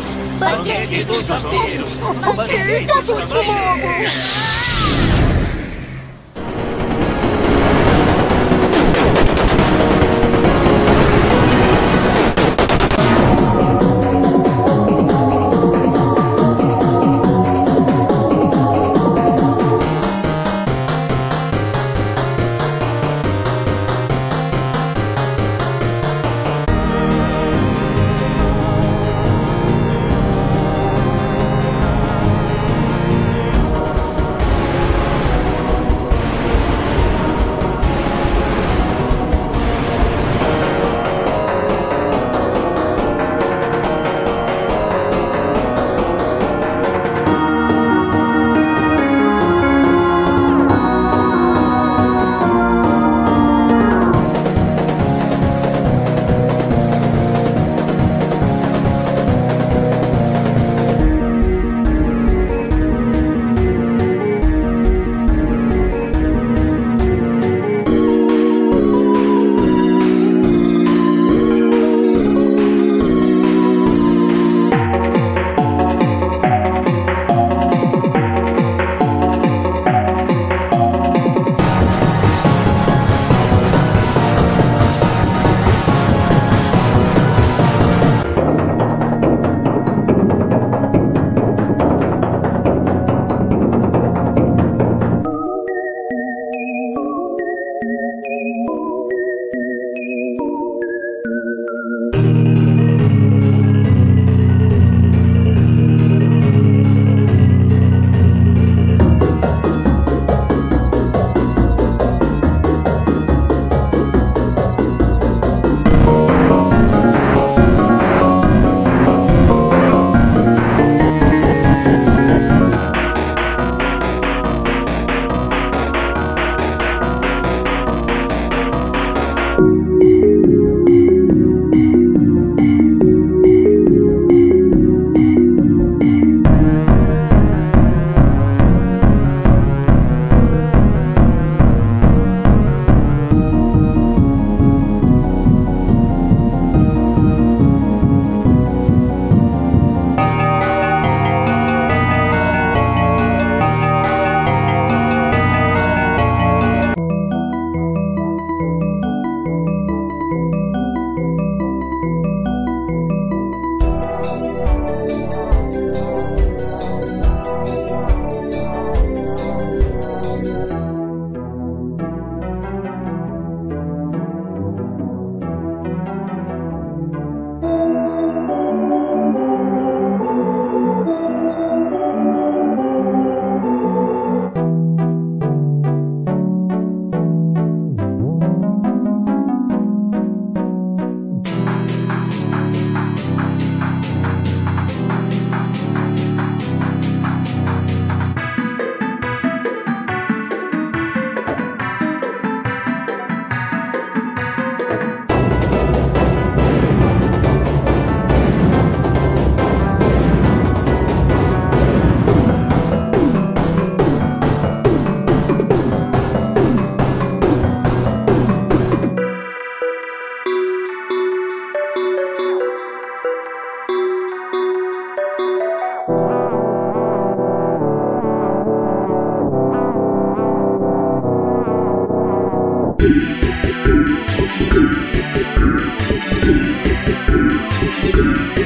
vampiros! Banquete dos vampiros! Banquete dos vampiros! Thank you.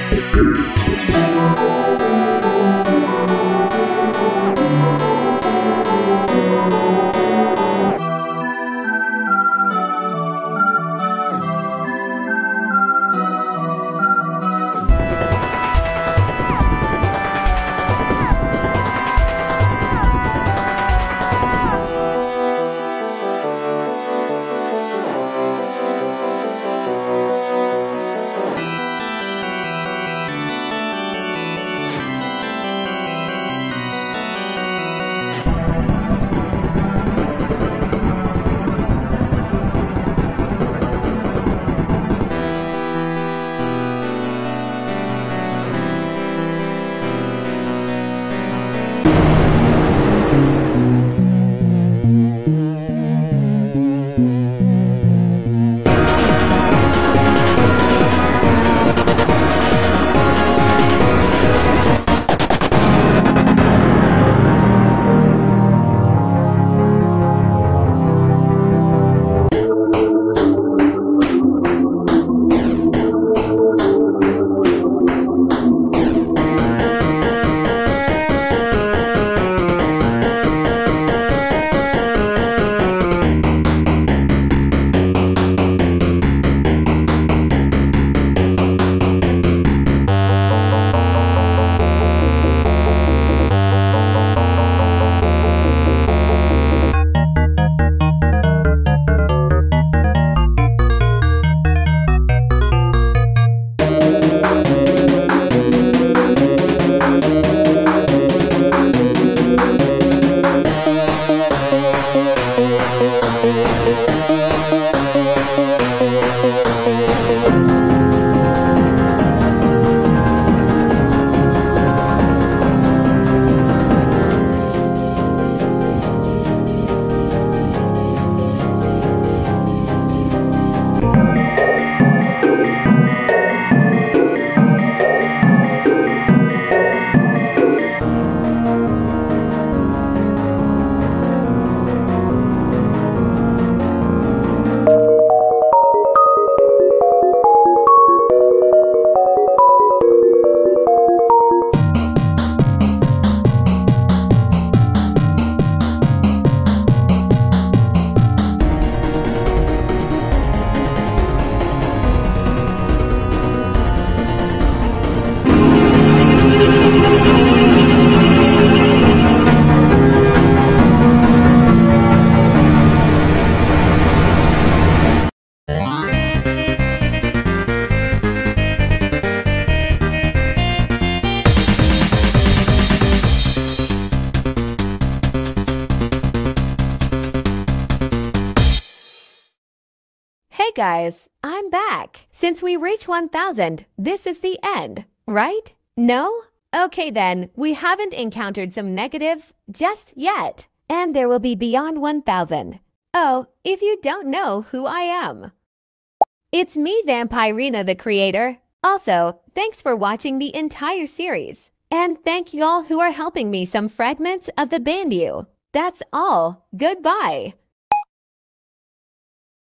Guys, I'm back. Since we reach 1000, this is the end, right? No? Okay then, we haven't encountered some negatives just yet. And there will be beyond 1000. Oh, if you don't know who I am. It's me, Vampirina, the creator. Also, thanks for watching the entire series. And thank y'all who are helping me some fragments of the Bandu. That's all. Goodbye.